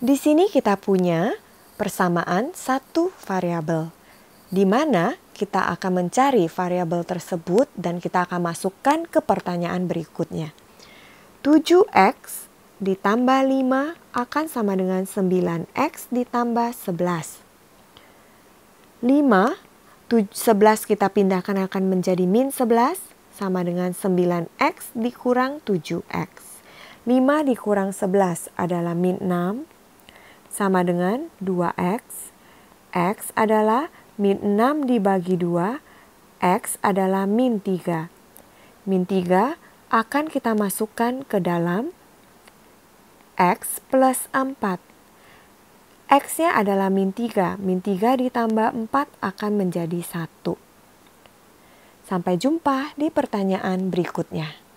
Di sini kita punya persamaan satu variabel, di mana kita akan mencari variabel tersebut dan kita akan masukkan ke pertanyaan berikutnya. 7x ditambah 5 akan sama dengan 9x ditambah 11. 5, 11 kita pindahkan akan menjadi min 11 sama dengan 9x dikurang 7x. 5 dikurang 11 adalah min 6 sama dengan 2x. x adalah min 6 dibagi 2, x adalah min 3. Min 3 akan kita masukkan ke dalam x plus 4. X-nya adalah min 3. Min 3 ditambah 4 akan menjadi 1. Sampai jumpa di pertanyaan berikutnya.